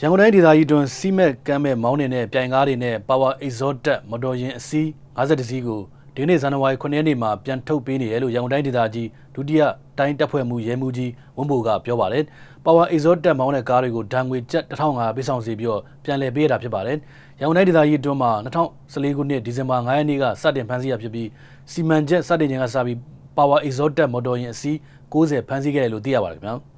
ရန်ကုန်တိုင်းဒေသကြီးတွင်စီမက်ကမ်းမဲ့မောင်းနေတဲ့ပြိုင်ကားတွေနဲ့ Power Exhaust မော်တော်ယာဉ်အစီး50စီးကိုဒီနေ့ဇန်နဝါရီ9ရက်နေ့မှာပြန်ထုတ်ပေးနေတယ်လို့ရန်ကုန်တိုင်းဒေသကြီးဒုတိယတိုင်းတပ်ဖွဲ့မှုရဲမှူးကြီးဝင်းဘိုကပြောပါတယ်။ Power Exhaust မောင်းတဲ့ကားတွေကိုဒဏ်ငွေကျပ်1500ပေးဆောင်စီပြီးတော့ပြန်လည်ပေးရတာဖြစ်ပါတယ်။ရန်ကုန်တိုင်းဒေသကြီးအတွင်းမှာ2014ခုနှစ်ဒီဇင်ဘာ9ရက်နေ့ကစတင်ဖမ်းဆီးရဖြစ်ပြီးစီမံချက်စတင်ခြင်းကစပြီး Power Exhaust မော်တော်ယာဉ်အစီး60ဖမ်းဆီးခဲ့တယ်လို့သိရပါတယ်ခင်ဗျာ။